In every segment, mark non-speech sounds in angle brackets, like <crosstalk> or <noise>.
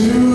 Hallelujah,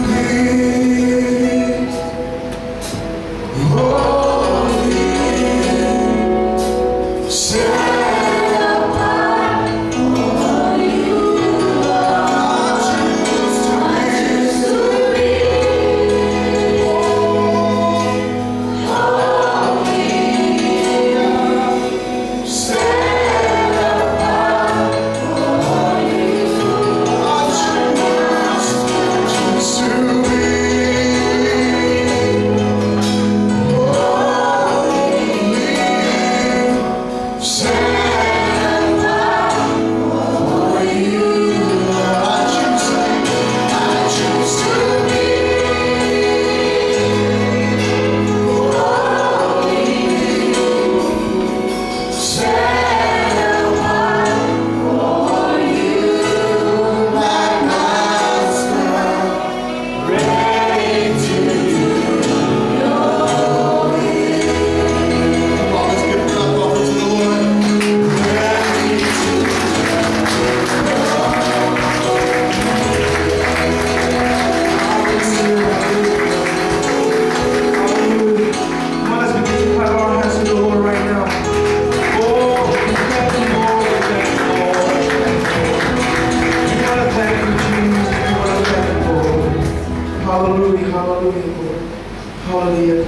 Hallelujah.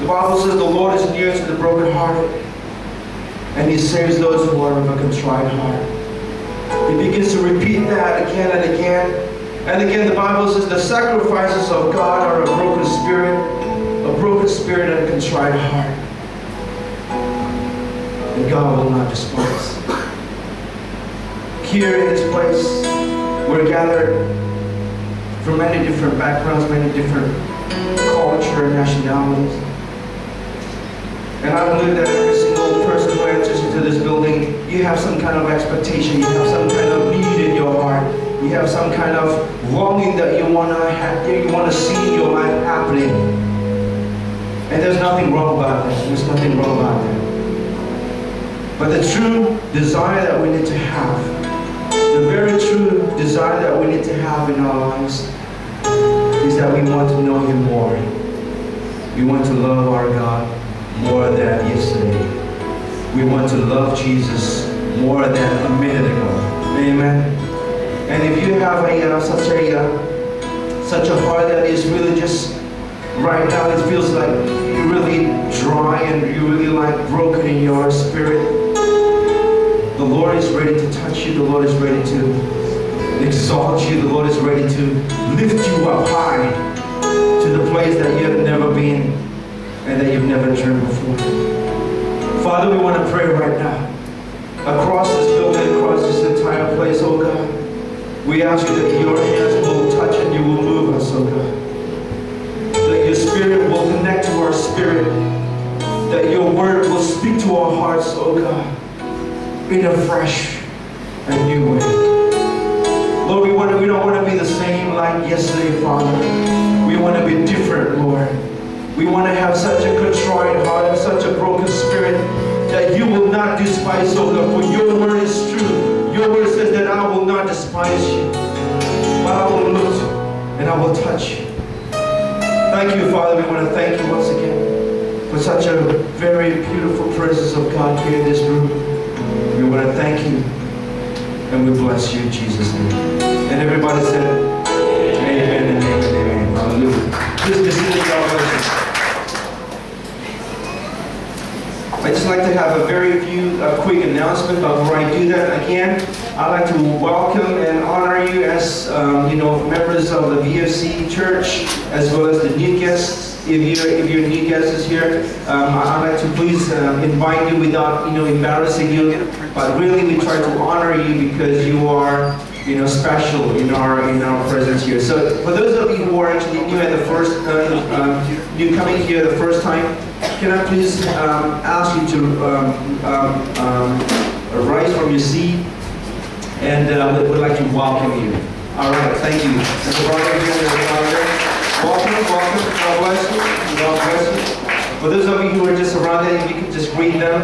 The Bible says the Lord is near to the brokenhearted, and He saves those who are of a contrite heart. He begins to repeat that again and again. And again, the Bible says the sacrifices of God are a broken spirit, a broken spirit and a contrite heart. And God will not despise. Here in this place, we're gathered from many different backgrounds, many different culture and nationalities. And I believe that every single person who enters into this building, you have some kind of expectation, you have some kind of need in your heart, you have some kind of longing that you want to have, you want to see in your life happening. And there's nothing wrong about that. There's nothing wrong about that. But the true desire that we need to have the very true desire that we need to have in our lives is that we want to know Him more. We want to love our God more than yesterday. We want to love Jesus more than a minute ago. Amen. And if you have a uh, such a uh, such a heart that is really just right now, it feels like you're really dry and you're really like broken in your spirit. The Lord is ready to touch you. The Lord is ready to exalt you. The Lord is ready to lift you up high place that you have never been and that you've never dreamed before. Father, we want to pray right now. Across this building, across this entire place, oh God, we ask you that your hands will touch and you will move us, oh God. That your spirit will connect to our spirit. That your word will speak to our hearts, oh God in a fresh and new way. Lord, we, want to, we don't want to be the same like yesterday, Father. Want to be different, Lord. We want to have such a contrite heart and such a broken spirit that you will not despise, oh God, for your word is true. Your word says that I will not despise you, but I will look and I will touch you. Thank you, Father. We want to thank you once again for such a very beautiful presence of God here in this room. We want to thank you and we bless you in Jesus' name. And everybody said, Amen and amen, I'd just like to have a very few uh, quick announcement, but before I do that. Again, I'd like to welcome and honor you as um, you know members of the VFC Church, as well as the new guests. If you're if you're new guests is here, um, I'd like to please uh, invite you without you know embarrassing you, but really we try to honor you because you are you know special in our in our presence here. So for those of you who are actually new at the first uh, um, coming here the first time, can I please um, ask you to um, um, um, rise from your seat and uh, we would like to welcome you. All right, thank you. Welcome, welcome. God bless you. God bless you. For those of you who are just around you could just greet them.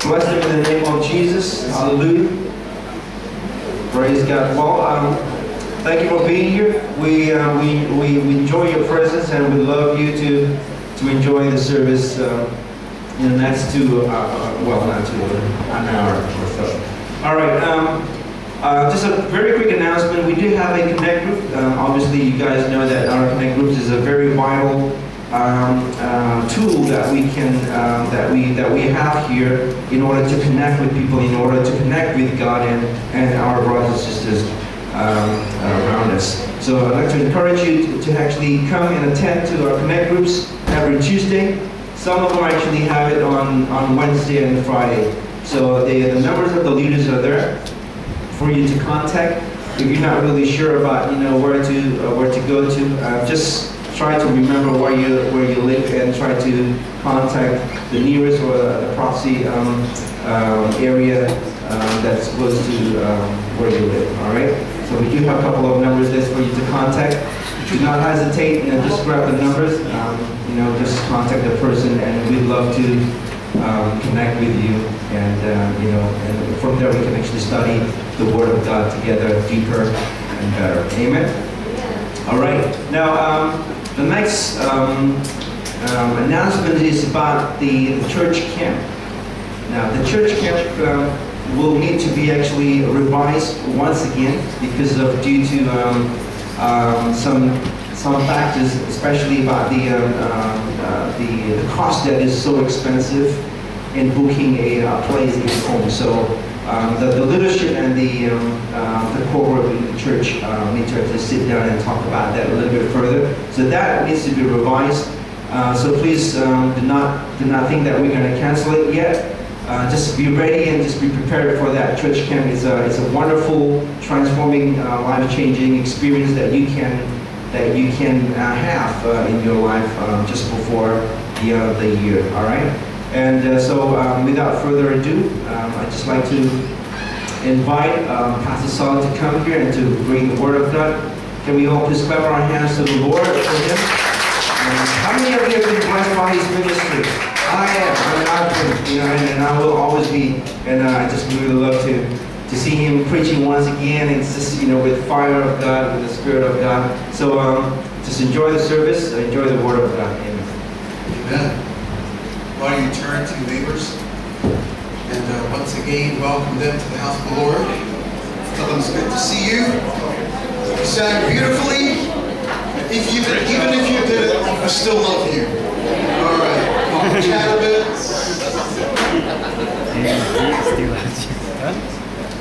Bless them in the name of Jesus. Hallelujah. Praise God. Well, um, Thank you for being here. We, uh, we, we, we enjoy your presence and we love you to, to enjoy the service uh, the next two, uh, uh, well, not two, an hour or so. All right. Um, uh, just a very quick announcement. We do have a connect group. Um, obviously, you guys know that our connect groups is a very vital um, uh, tool that we can uh, that we that we have here in order to connect with people, in order to connect with God and and our brothers and sisters um, around us. So I'd like to encourage you to, to actually come and attend to our connect groups every Tuesday. Some of them actually have it on on Wednesday and Friday. So the, the numbers of the leaders are there for you to contact. If you're not really sure about, you know, where to uh, where to go to, uh, just try to remember where you where you live and try to contact the nearest or the proxy um, um, area um, that's close to um, where you live. All right. So we do have a couple of numbers there for you to contact. Do not hesitate. and just grab the numbers. Um, you know, just contact the person, and we'd love to connect with you, and uh, you know, and from there we can actually study the Word of God together deeper and better. Amen. All right. Now, um, the next um, um, announcement is about the, church camp. Now, the church camp um, will need to be actually revised once again because of due to um, um, some some factors, especially about the um, um, uh, the the cost that is so expensive in booking a uh, place in home. So um, the, the leadership and the um, uh, the core of the church uh, need to sit down and talk about that a little bit further. So that needs to be revised. Uh, so please um, do not do not think that we're going to cancel it yet. Uh, just be ready and just be prepared for that church camp. It's a, it's a wonderful, transforming, uh, life-changing experience that you can that you can uh, have in your life um, just before the end of the year. All right. And uh, so, um, without further ado, um, I'd just like to invite um, Pastor Sol to come here and to bring the Word of God. Can we all please clap our hands to the Lord for him? How many of you have been blessed by his ministry? I am. I mean, I've been, you know, and, and I will always be. And uh, I just really love to to see him preaching once again. It's just, you know, with fire of God, with the Spirit of God. So um, just enjoy the service, enjoy the Word of God. Amen. Amen. Why don't you turn to your neighbors and uh, once again welcome them to the house of the Lord. Tell them it's good to see you. You sang beautifully. If you did, even if you did it, I still love you. All right. Come on, chat a bit. And he still loves you. Huh?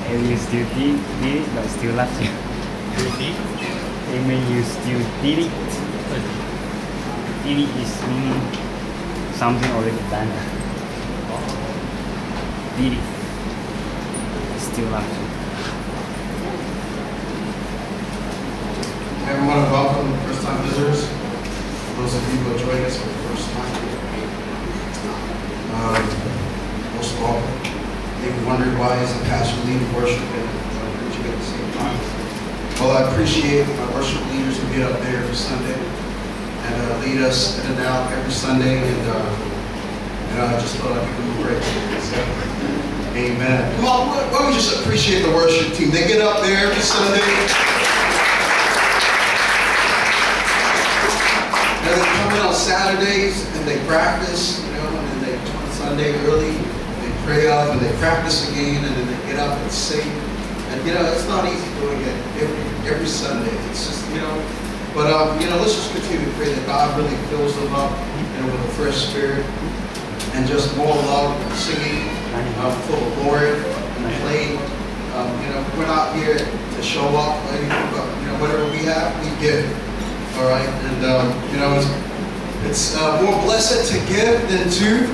And you still did, did it, but still loves you. It means you still did it. Did it is meaning something already done. Did it. Still want to welcome first-time visitors. Those of you who joining us for the first time. Um, most of all, maybe wondered why is the pastor leading worship and preaching at the same time. Well, I appreciate my worship leaders who get up there every Sunday and uh, lead us in and out every Sunday, and uh, know, I just thought give them a break. So, amen. Come on, why don't we just appreciate the worship team? They get up there every Sunday. And they come in on Saturdays and they practice, you know, and then they on Sunday early, they pray up and they practice again, and then they get up and sing. And you know, it's not easy doing it every every Sunday. It's just you know, but um, you know, let's just continue to pray that God really fills them up, you know, with a fresh spirit and just more love and singing, uh, full of glory and playing. Um, you know, we're not here to show off or anything, but you know, whatever we have, we give. All right, and um, you know, it's, it's uh, more blessed to give than to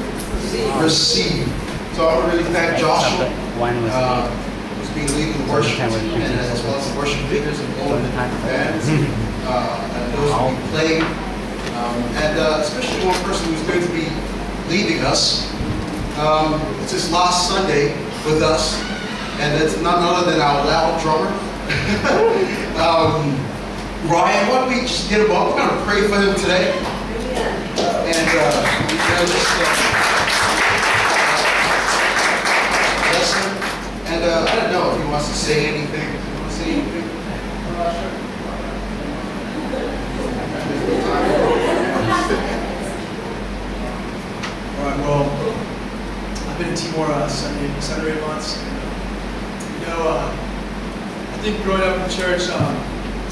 receive. So I want to really thank Joshua, uh, who's been leading the worship and as well as the worship leaders and all of the bands, <laughs> uh, and those who we played, um, and uh, especially one person who's going to be leaving us. Um, it's his last Sunday with us, and it's none other than our loud drummer. <laughs> um, Ryan, why don't we just get him up? We're going to pray for him today. And, uh, you know, just uh, bless him. And uh, I don't know if he wants to say anything. my role. I've been in Timor uh, seven or eight months. And, uh, you know, uh, I think growing up in church, um,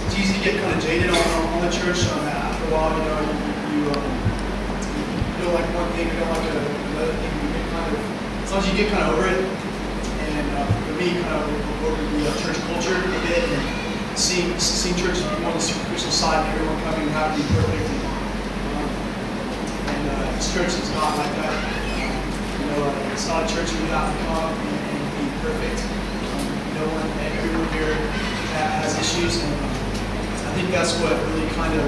it's easy to get kind of jaded on, on the church. Um, after a while, you know, you, you, um, you don't like one thing, you don't like uh, another thing. You get kind of, as long as you get kind of over it. And uh, for me, kind of over the uh, church culture a bit, and seeing seeing church on the superficial side, and everyone coming happy, perfect. And, this church is not like that. You know, it's not a church you have to come and, and be perfect. Um, no one, everyone here ha- has issues, and uh, I think that's what really kind of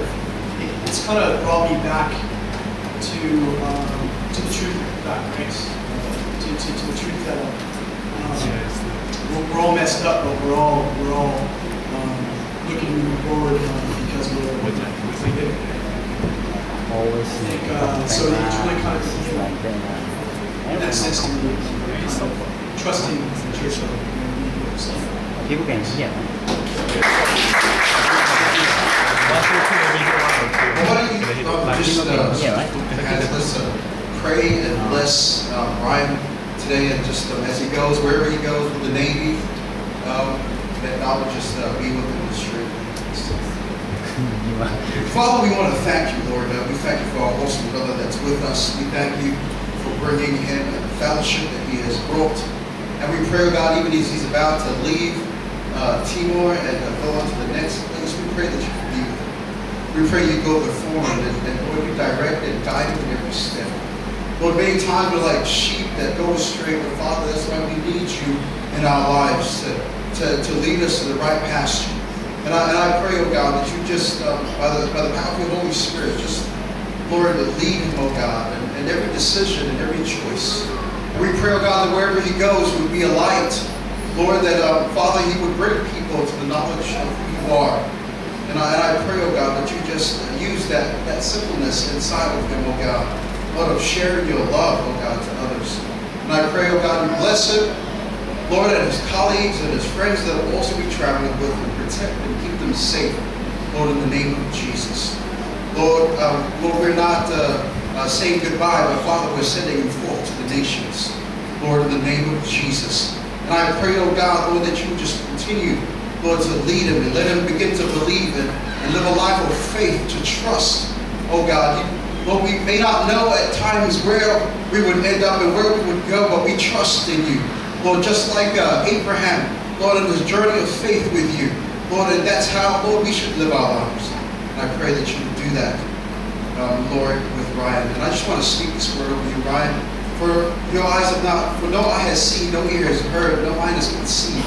it, it's kind of brought me back to um, to the truth about grace, uh, to, to, to the truth that um, we're, all messed up, but we're all we're all um, looking forward um, because we're, we're Always think, uh, so it's really kind of like that. uh, in that sense to me, of trusting. So, People can hear. Well, why don't you um, just uh, Yeah, right. have us uh, pray and bless uh, Ryan today, and just um, as he goes, wherever he goes with the Navy, um, that God would just uh, be with him and strengthen him. Father, we want to thank you, Lord. Uh, we thank you for our awesome brother that's with us. We thank you for bringing him and the fellowship that he has brought. And we pray, God, even as he's about to leave uh, Timor and uh, go on to the next place, we pray that you be with him. We pray you go before him and, and Lord, you direct and guide him in every step. Lord, many times we're like sheep that go astray, but Father, that's why we need you in our lives to, to, to lead us to the right pasture. And I, and I pray, oh God, that you just, um, by, the, by the power of your Holy Spirit, just, Lord, to lead him, oh God, and, in every decision and every choice. And we pray, oh God, that wherever he goes would be a light. Lord, that, um, Father, he would bring people to the knowledge of who you are. And I, and I pray, oh God, that you just use that, that simpleness inside of him, oh God. Lord, of sharing your love, oh God, to others. And I pray, oh God, you bless him, Lord, and his colleagues and his friends that will also be traveling with him. Protect and keep them safe, Lord, in the name of Jesus. Lord, um, Lord, we're not uh, uh, saying goodbye, but Father, we're sending him forth to the nations. Lord, in the name of Jesus. And I pray, oh God, Lord, that you just continue, Lord, to lead him and let him begin to believe and, and live a life of faith, to trust, oh God. You, Lord, we may not know at times where we would end up and where we would go, but we trust in you. Lord, just like uh, Abraham, Lord, in his journey of faith with you. Lord, and that's how, Lord, we should live our lives. And I pray that you would do that, um, Lord, with Ryan. And I just want to speak this word over you, Ryan. For your eyes have not, for no eye has seen, no ear has heard, no mind has conceived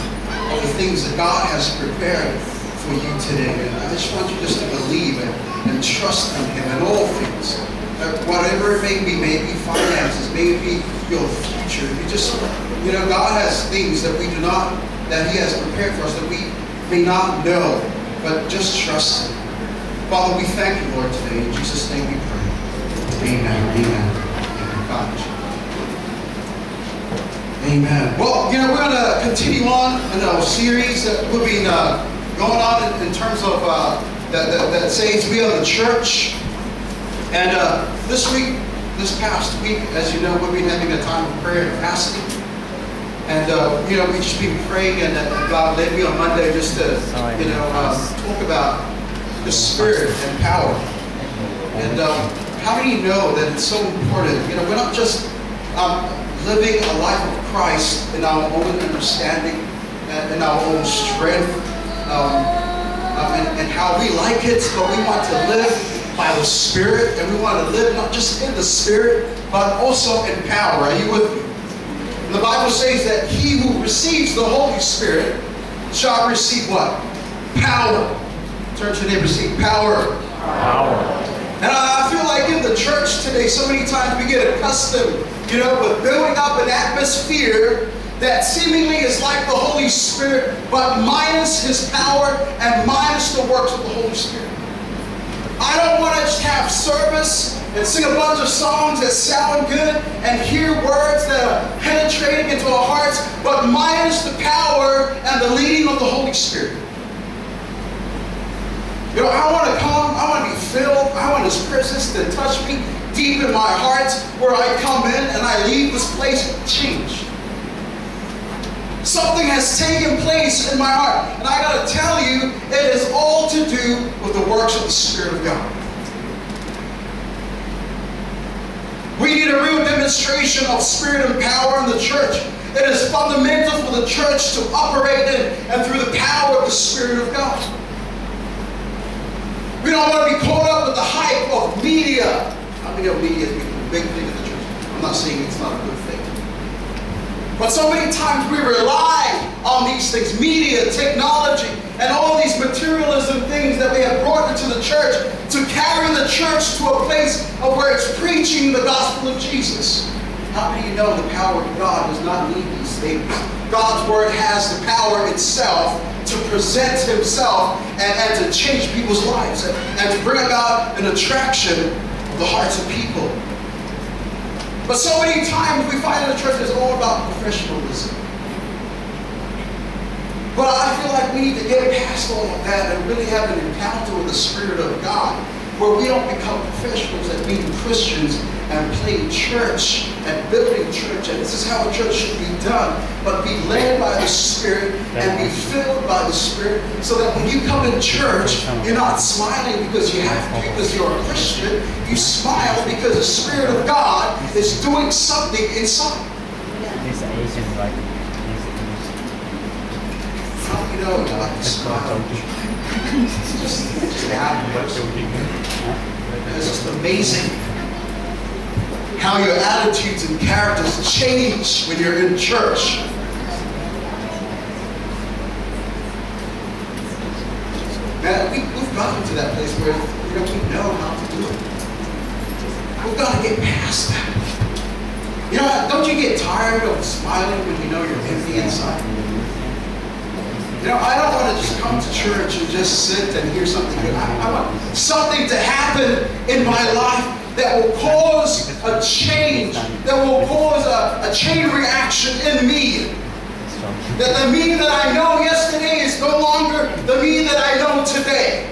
of the things that God has prepared for you today. And I just want you just to believe and, and trust in Him in all things. Uh, whatever it may be, maybe finances, maybe your future. You just, you know, God has things that we do not, that He has prepared for us that we may not know, but just trust Him. Father, we thank you, Lord, today. In Jesus' name we pray. Amen. Amen. Amen. God. Amen. Well, you know, we're going to continue on in our series that we've been uh, going on in, in terms of uh, that, that, that says we are the church. And uh, this week, this past week, as you know, we've been having a time of prayer and fasting. And, uh, you know, we've just been praying, and uh, God led me on Monday just to, you know, uh, talk about the Spirit and power. And um, how you know that it's so important? You know, we're not just um, living a life of Christ in our own understanding and in our own strength um, um, and, and how we like it, but we want to live by the Spirit, and we want to live not just in the Spirit, but also in power. Are you with me? And the Bible says that he who receives the Holy Spirit shall receive what? Power. Turn to your neighbor, see power. Power. And I I feel like in the church today, so many times we get accustomed, you know, with building up an atmosphere that seemingly is like the Holy Spirit, but minus His power and minus the works of the Holy Spirit. I don't want to just have service and sing a bunch of songs that sound good and hear words that are penetrating into our hearts, but minus the power and the leading of the Holy Spirit. You know, I want to come, I want to be filled, I want His presence to touch me deep in my heart where I come in and I leave this place changed. Something has taken place in my heart. And I got to tell you, it is all to do with the works of the Spirit of God. We need a real demonstration of spirit and power in the church. It is fundamental for the church to operate in and through the power of the Spirit of God. We don't want to be caught up with the hype of media. Many of media become a big thing in the church? I'm not saying it's not a good thing. But so many times we rely on these things, media, technology, and all these materialism things that we have brought into the church to carry the church to a place of where it's preaching the gospel of Jesus. How many of you know the power of God does not need these things? God's word has the power itself to present himself and, and to change people's lives and, and to bring about an attraction of the hearts of people. But so many times we find in the church it's all about professionalism. But I feel like we need to get past all of that and really have an encounter with the Spirit of God where we don't become professionals at being Christians and playing church and building church. And this is how a church should be done. But be led by the Spirit and be filled by the Spirit so that when you come in church, you're not smiling because you have to, because you're a Christian. You smile because the Spirit of God is doing something inside. This Asian? This How do you know you like smile? Just, just happens. It's just amazing how your attitudes and characters change when you're in church. Man, we, we've gotten to that place where you know, we know how to do it. We've got to get past that. You know, don't you get tired of smiling when you know you're empty inside? You know, I don't want to just come to church and just sit and hear something good. I, I want something to happen in my life that will cause a change, that will cause a, a chain reaction in me. That the me that I know yesterday is no longer the me that I know today.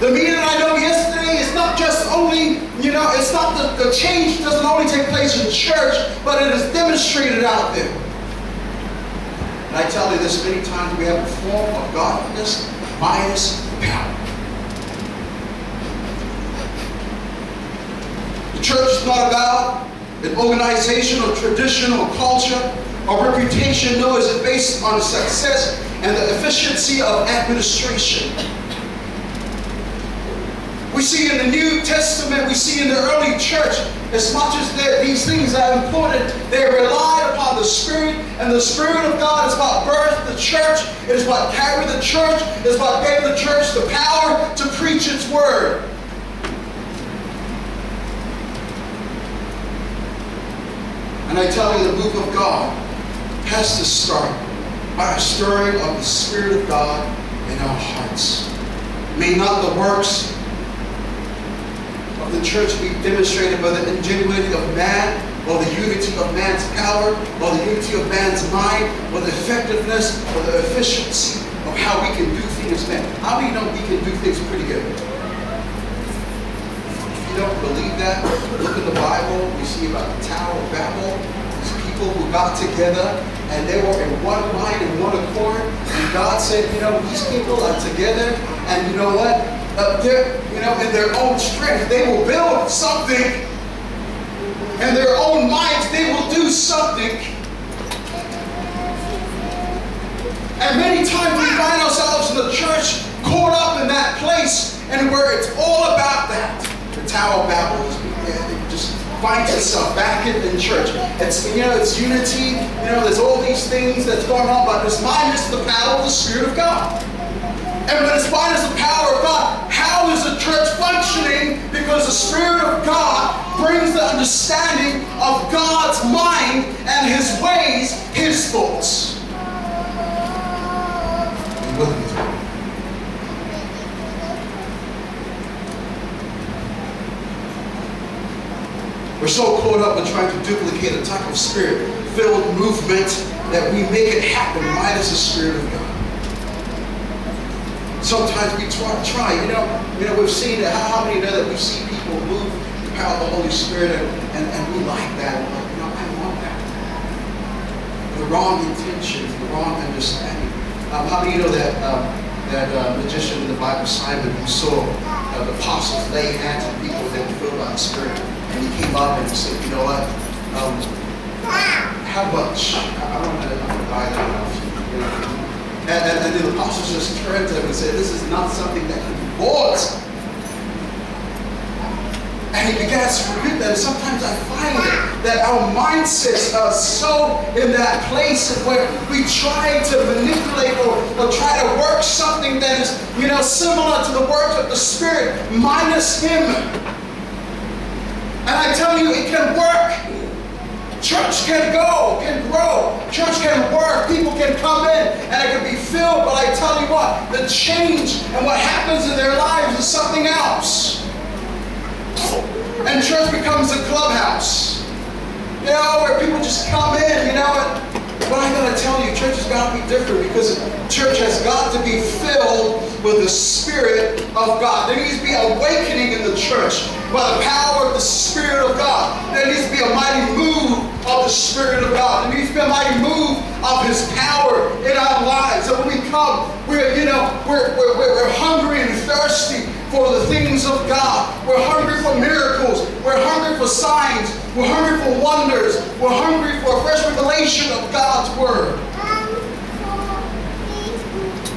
The me that I know yesterday is not just only, you know, it's not the, the change doesn't only take place in church, but it is demonstrated out there. And I tell you this many times, we have a form of godliness minus power. The church is not about an organization or tradition or culture or reputation, no, is it based on success and the efficiency of administration. We see in the New Testament, we see in the early church, as much as these things are important, they relied upon the Spirit, and the Spirit of God is what birth the church, it is what carry the church, it is what giving the church the power to preach its word. And I tell you, the move of God has to start by a stirring of the Spirit of God in our hearts. May not the works the church be demonstrated by the ingenuity of man, or the unity of man's power, or the unity of man's mind, or the effectiveness, or the efficiency of how we can do things man. How many know we can do things pretty good? If you don't believe that, look in the Bible. We see about the Tower of Babel. These people who got together and they were in one mind and one accord. And God said, you know, these people are together, and you know what? Uh, you know, in their own strength, they will build something. In their own minds, they will do something. And many times we find ourselves in the church caught up in that place and where it's all about that. The Tower of Babel is, just finds itself back in, in church. It's you know it's unity. You know there's all these things that's going on, but it's minus the power of the Spirit of God. And when it's minus the power of God, how is the church functioning? Because the Spirit of God brings the understanding of God's mind and His ways, His thoughts. We're so caught up in trying to duplicate a type of spirit-filled movement that we make it happen minus the Spirit of God. Sometimes we try, try you know, you know, we've seen it. How, how many know that we've seen people move the power of the Holy Spirit and, and, and we like that. We're like, you know, I want that. The wrong intentions, the wrong understanding. Um, how do you know that um, that uh, magician in the Bible, Simon, who saw uh, the apostles lay hands on people that were filled by the Spirit, and he came up and he said, you know what? Um, how much? I, I want to buy that house. You know? And, and, and the apostles just turned to him and said, this is not something that can be bought. And he began to rebuke them. Sometimes I find that our mindsets are so in that place where we try to manipulate or, or try to work something that is, you know, similar to the work of the Spirit, minus Him. And I tell you, it can work. Church can go, can grow. Church can work. People can come in and it can be filled. But I tell you what, the change and what happens in their lives is something else. And church becomes a clubhouse. You know, where people just come in, you know, and but I gotta tell you, church has got to be different because church has got to be filled with the Spirit of God. There needs to be awakening in the church by the power of the Spirit of God. There needs to be a mighty move of the Spirit of God. There needs to be a mighty move of His power in our lives. So when we come, we're, you know, we're, we're, we're hungry and thirsty for the things of God. We're hungry for miracles. We're hungry for signs. We're hungry for wonders. We're hungry for a fresh revelation of God's Word.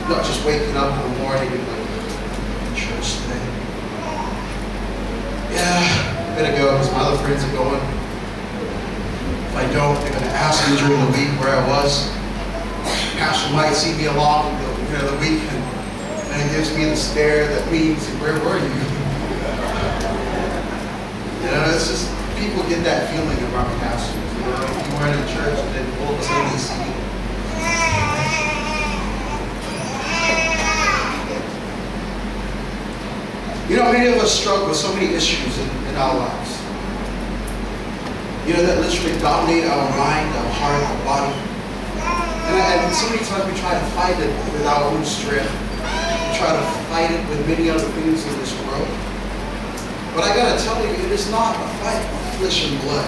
Not just waking up in the morning and like, church today. Yeah, gonna go because my other friends are going. If I don't, they're gonna ask me during the week where I was. Pastor might see me along the, the week and, and it gives me the stare that means, where were you? You know, it's just, people get that feeling about pastors. You know, if you weren't in church then all of a sudden they see you. You know, many of us struggle with so many issues in, in our lives. You know, that literally dominate our mind, our heart, our body. And, and so many times we try to fight it with our own strength. We try to fight it with many other things in this world. But I gotta tell you, it is not a fight of flesh and blood.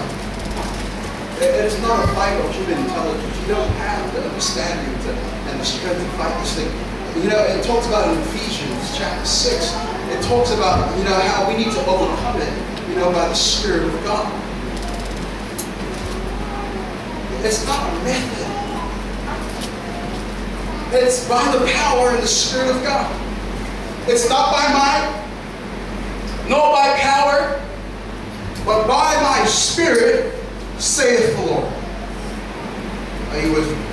It is not a fight of human intelligence. You don't have the understanding to, and the strength to fight this thing. You know, it talks about in Ephesians chapter 6, it talks about, you know, how we need to overcome it, you know, by the Spirit of God. It's not a method. It's by the power and the Spirit of God. It's not by might, nor by power, but by my Spirit, saith the Lord. Are you with me?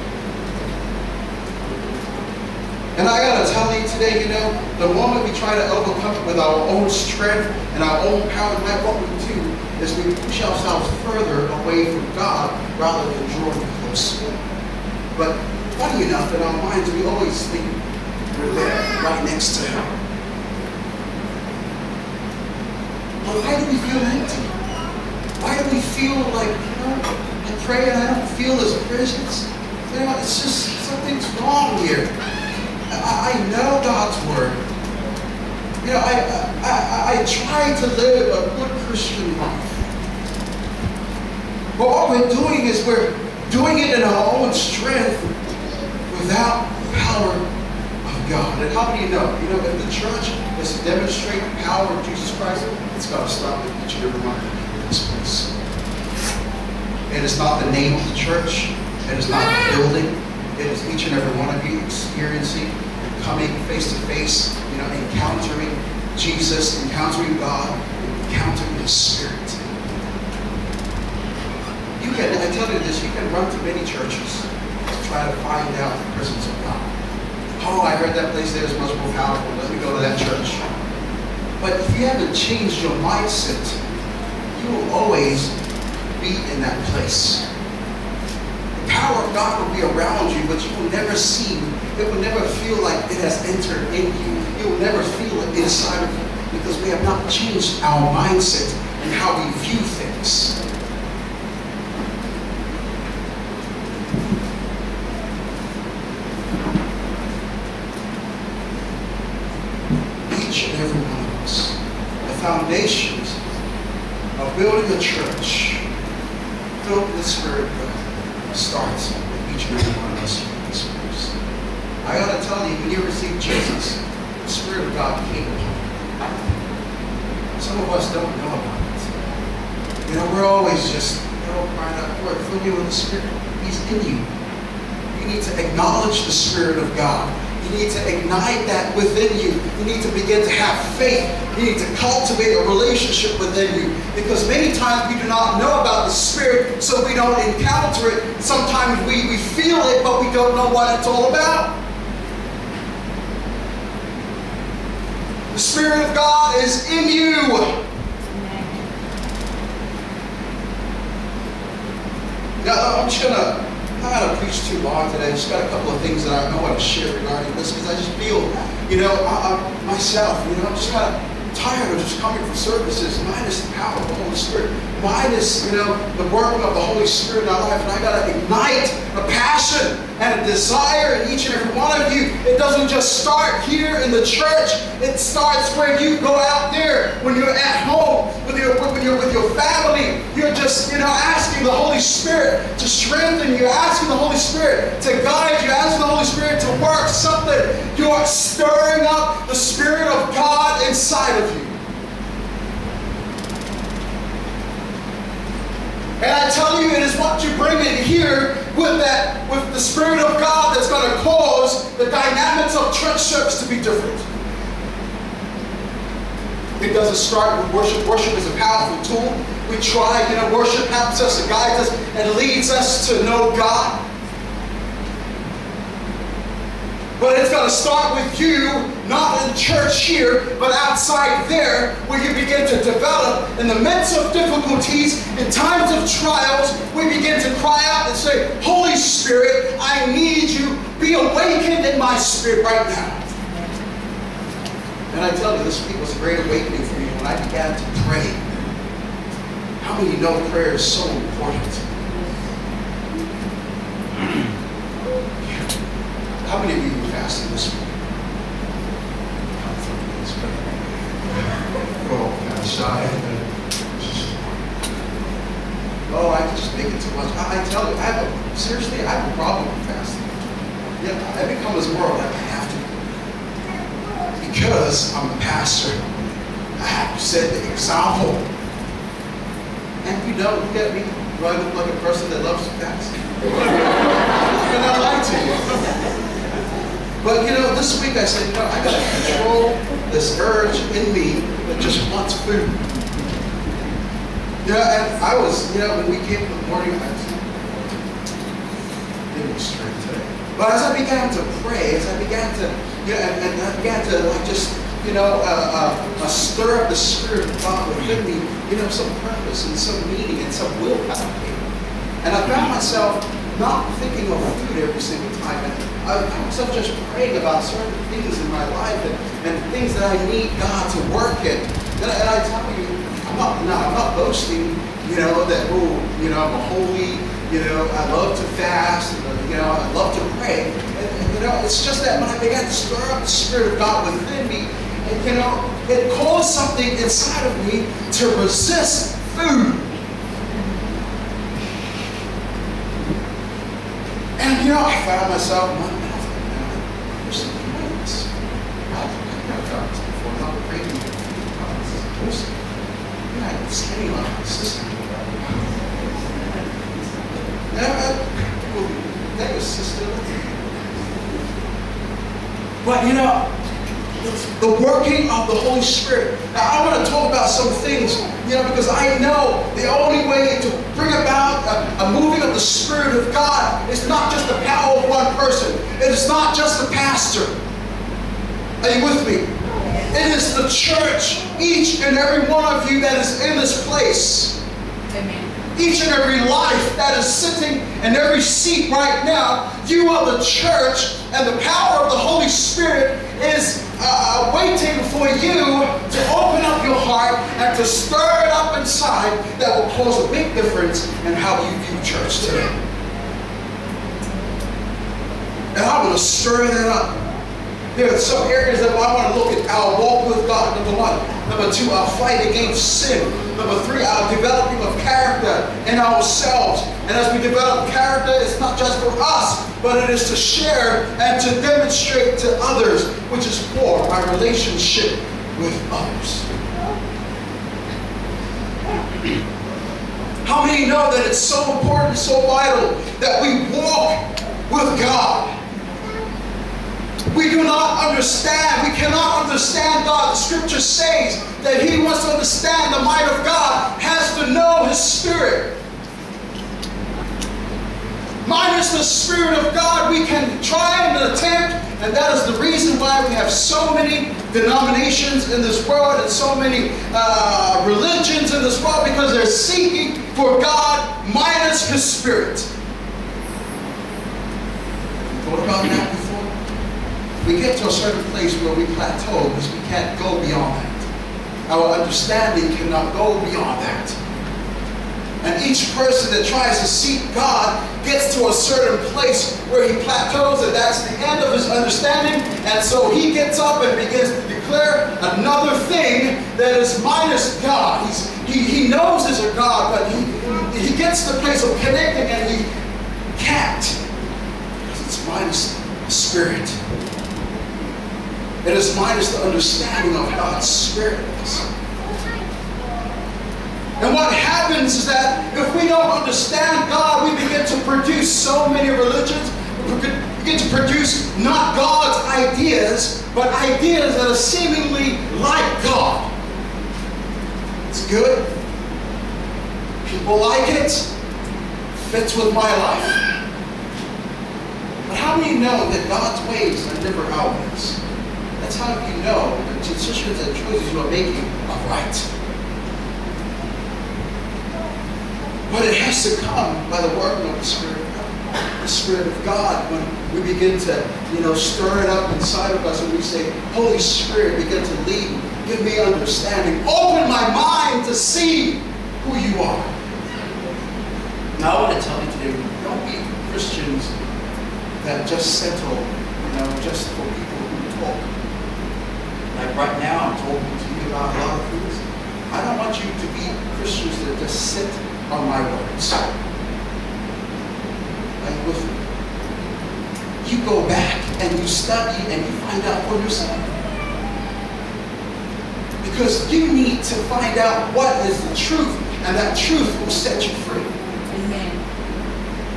And I gotta tell you today, you know, the moment we try to overcome it with our own strength and our own power, that what we is we push ourselves further away from God rather than drawing closer. But funny enough, in our minds, we always think we're there, right next to Him. But why do we feel empty? Why do we feel like, you know, I pray and I don't feel His presence? You know, it's just something's wrong here. I, I know God's word. You know, I, I, I, I try to live a good Christian life. But what we're doing is we're doing it in our own strength without the power of God. And how do you know? You know, if the church is to demonstrate the power of Jesus Christ, it's got to stop with each and every one in this place. And It is not the name of the church. and It is not the building. It is each and every one of you experiencing, coming face to face, encountering Jesus, encountering God, encountering His Spirit. You can, I tell you this, you can run to many churches to try to find out the presence of God. Oh, I heard that place there is much more powerful. Let me go to that church. But if you haven't changed your mindset, you will always be in that place. The power of God will be around you, but you will never see, it will never feel like it has entered in you. You will never feel it inside of you because we have not changed our mindset and how we view things. Each and every one of us. The foundations of building a church filled with the Spirit of God starts with each and every one of us here in this place. I gotta tell you, when you receive Jesus, the Spirit of God came upon you. Some of us don't know about it. You know, we're always just, you know, crying out, Lord, fill me with the Spirit. He's in you. You need to acknowledge the Spirit of God. You need to ignite that within you. You need to begin to have faith. You need to cultivate a relationship within you. Because many times we do not know about the Spirit, so we don't encounter it. Sometimes we, we feel it, but we don't know what it's all about. The Spirit of God is in you. Now, I'm just gonna, I'm not gonna preach too long today. Just got a couple of things that I, I want to share regarding this because I just feel, you know, I, I, myself, you know, I'm just kind of tired of just coming for services minus the power of the Holy Spirit, minus, you know, the working of the Holy Spirit in our life. And I gotta ignite a passion and a desire in each and every one of you. It doesn't just start here in the church. It starts when you go out there, when you're at home with your with your with your family. You're just, you know, asking the Holy Spirit to strengthen you, asking the Holy Spirit to guide you, asking the Holy Spirit to work something. You are stirring up the Spirit of God inside of you. And I tell you, it is what you bring in here with that, with the Spirit of God that's going to cause the dynamics of church service to be different. It doesn't start with worship. Worship is a powerful tool. We try, you know, worship helps us, it guides us, and leads us to know God. But it's going to start with you, not in church here, but outside there, where you begin to develop. In the midst of difficulties, in times of trials, we begin to cry out and say, Holy Spirit, I need you. Be awakened in my spirit right now. And I tell you, this week was a great awakening for me when I began to pray. How many know prayer is so important? How many of you were fasting this week? Oh, kind of shy. Oh, I just make it too much. I, I tell you, I have a, seriously, I have a problem with fasting. Yeah, I become as more like I have to. Because I'm a pastor, I have to set the example. And you don't get me. Do I look like a person that loves to fast? <laughs> I'm not lie to you. But you know, this week I said, you know, I gotta control this urge in me that just wants food. You know, and I was, you know, when we came in the morning, I was straight today. But as I began to pray, as I began to, you know, and, and I began to like just, you know, uh, uh, stir up the Spirit of God within me, you know, some purpose and some meaning and some willpower. And I found myself not thinking of food every single time. And I found myself just praying about certain things in my life and, and things that I need God to work in. And, I- and I tell you, I'm not, no, I'm not boasting, you know, that, oh, you know, I'm a holy, you know, I love to fast, you know, I love to pray. And, and, you know, it's just that when I began to stir up the Spirit of God within me, and, you know, it caused something inside of me to resist food. You know, I found myself one minute, I was like, man, there's something this. I've never done this before, I'm not crazy. There's, you know, I'm skinny on my system. And I, well, that sister. But you know, the working of the Holy Spirit. Now, I want to talk about some things, you know, because I know the only way to person. It is not just the pastor. Are you with me? It is the church, each and every one of you that is in this place each and every life that is sitting in every seat right now, you are the church, and the power of the Holy Spirit is uh, waiting for you to open up your heart and to stir it up inside that will cause a big difference in how you view church today. And I'm going to stir that up. There are some areas that I want to look at our walk with God, number one. Number two, our fight against sin. Number three, our developing of character in ourselves. And as we develop character, it's not just for us, but it is to share and to demonstrate to others, which is for my relationship with others. How many know that it's so important, so vital that we walk with God? We do not understand. We cannot understand God. The scripture says that he wants to understand the might of God, has to know his spirit. Minus the Spirit of God, we can try and attempt, and that is the reason why we have so many denominations in this world and so many uh, religions in this world because they're seeking for God minus His Spirit. Thought about that? We get to a certain place where we plateau because we can't go beyond that. Our understanding cannot go beyond that. And each person that tries to seek God gets to a certain place where he plateaus, and that's the end of his understanding. And so he gets up and begins to declare another thing that is minus God. He's, he, he knows there's a God, but he, he gets to the place of connecting and he can't because it's minus Spirit. It is minus the understanding of God's Spirit. And what happens is that if we don't understand God, we begin to produce so many religions. We begin to produce not God's ideas, but ideas that are seemingly like God. It's good. People like it. Fits with my life. But how do you know that God's ways are never our ways? That's how you know the decisions and choices you are making are right. But it has to come by the work of the Spirit of God. The Spirit of God, when we begin to, you know, stir it up inside of us and we say, Holy Spirit, begin to lead, give me understanding, open my mind to see who you are. Now I want to tell you today, don't be Christians that just settle, you know, just for people who talk. Like right now, I'm talking to you about a lot of things. I don't want you to be Christians that just sit on my words. Like with me. You go back and you study and you find out for yourself. Because you need to find out what is the truth, and that truth will set you free. Amen.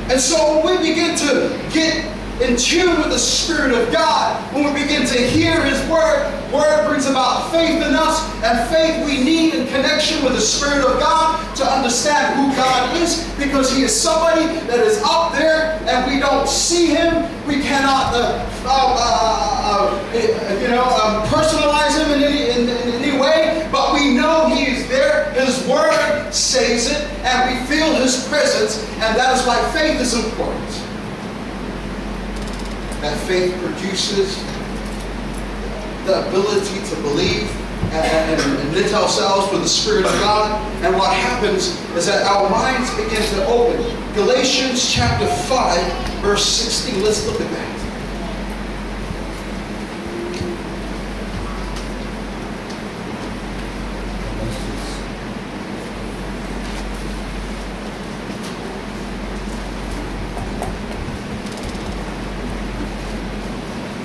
And so when we begin to get in tune with the Spirit of God, when we begin to hear His Word, Word brings about faith in us, and faith we need in connection with the Spirit of God to understand who God is, because He is somebody that is up there and we don't see Him. We cannot, uh, uh, uh, uh, you know, um, personalize Him in any, in, in any way, but we know He is there. His Word says it, and we feel His presence, and that is why faith is important that faith produces the ability to believe and, knit ourselves with the Spirit of God. And what happens is that our minds begin to open. Galatians chapter 5, verse 16. Let's look at that.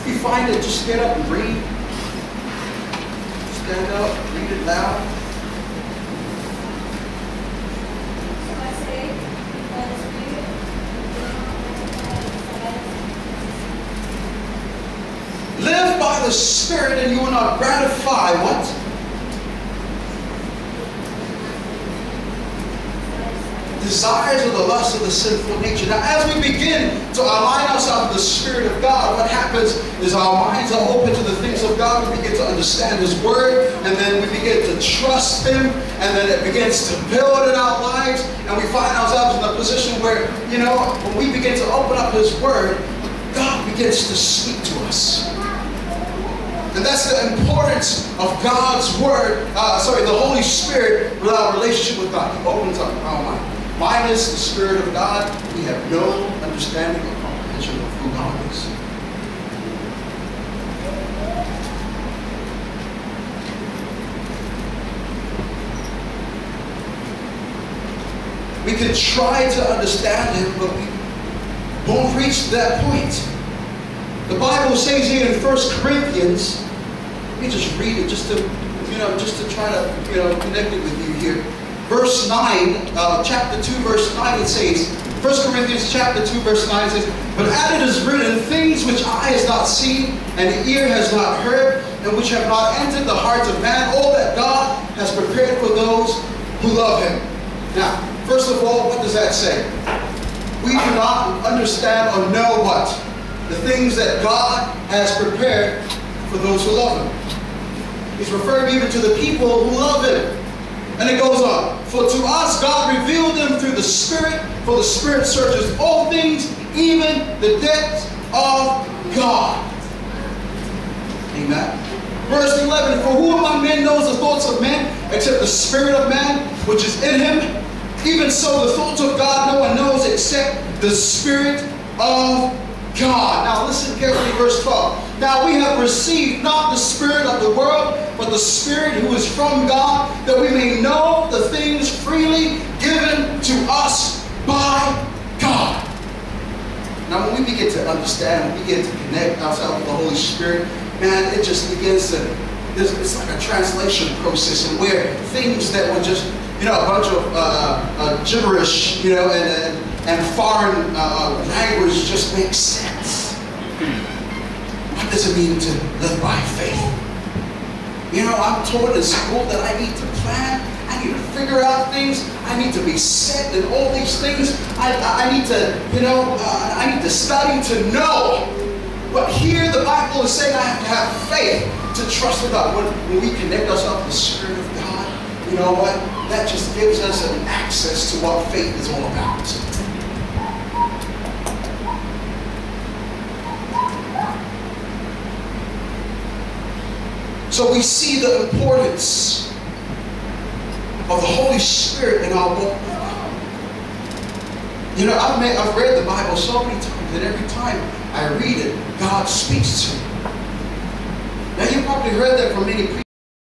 If you find it, just get up and read. Stand up, read it loud. Live by the Spirit and you will not gratify what? Desires or the lust of the sinful nature. Now, as we begin to align ourselves with the Spirit of God, what happens is our minds are open to the things of God. We begin to understand His Word, and then we begin to trust Him, and then it begins to build in our lives, and we find ourselves in a position where, you know, when we begin to open up His Word, God begins to speak to us. And that's the importance of God's Word, uh, sorry, the Holy Spirit with our relationship with God. Opens up our mind. Minus the Spirit of God, we have no understanding or comprehension of who God is. We can try to understand him, but we won't reach that point. The Bible says here in 1 Corinthians, let me just read it just to, you know, just to try to, you know, connect it with you here. Verse 9, uh, chapter 2, verse 9, it says, 1 Corinthians chapter 2, verse 9 says, But as it is written, things which eye has not seen, and ear has not heard, and which have not entered the hearts of man, all that God has prepared for those who love him. Now, first of all, what does that say? We do not understand or know what? The things that God has prepared for those who love him. He's referring even to the people who love him. And it goes on. For to us God revealed them through the Spirit, for the Spirit searches all things, even the depths of God. Amen. Verse 11, For who among men knows the thoughts of men, except the Spirit of man, which is in him? Even so, the thoughts of God no one knows except the Spirit of God. Now listen carefully, verse 12. Now we have received not the Spirit of the world, but the Spirit who is from God, that we may know the things freely given to us by God. Now when we begin to understand, we begin to connect ourselves with the Holy Spirit, man, it just begins to, it's it's like a translation process and where things that were just, you know, a bunch of uh, uh, gibberish, you know, and, and, and foreign uh, language just makes sense. Does it mean to live by faith? You know, I'm taught in school that I need to plan, I need to figure out things, I need to be set in all these things. I, I I need to, you know, uh, I need to study to know. But here the Bible is saying I have to have faith to trust in God. When, when we connect ourselves to the Spirit of God, you know what? That just gives us an access to what faith is all about. So we see the importance of the Holy Spirit in our walk. You know, I've, made, I've read the Bible so many times, and every time I read it, God speaks to me. Now, you probably heard that from many people.